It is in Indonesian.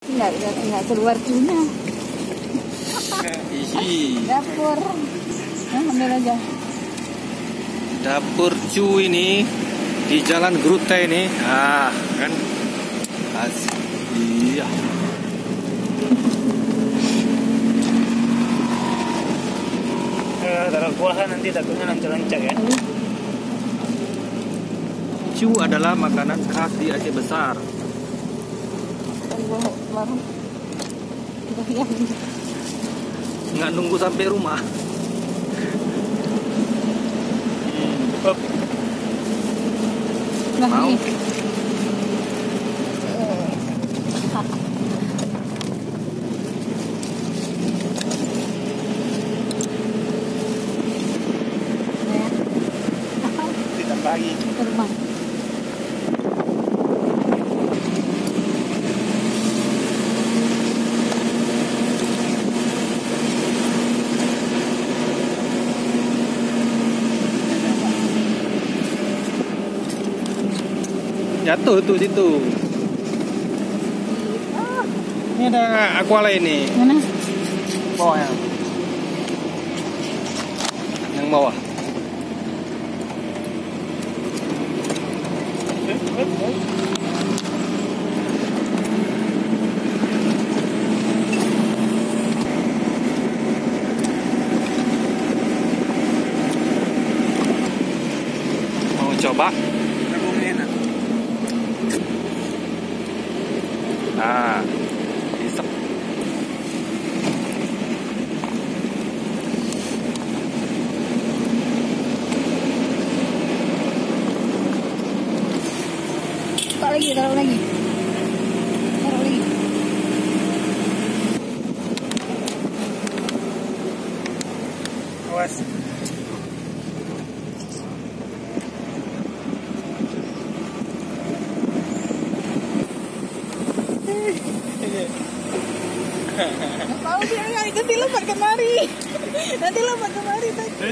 nggak nggak nggak keluar Ih, dapur nah, ambil aja dapur cu ini di Jalan Grute ini. Ah, kan. Asik. Iya. Eh, taruh kuah nanti takutnya lancak-lancak ya. Cu adalah makanan khas di Aceh Besar. Kan gua baru bayang Nggak nunggu sampai rumah. Nah Mau? ini. Ditambah Jatuh tuh situ. Ini ada aqua lain nih. mana Bawah yang. Yang bawah. Mau coba? Nah, isep. taruh lagi taruh lagi taruh lagi Awas. Tahu dia nggak nanti lompat kemari nanti lompat kemari tadi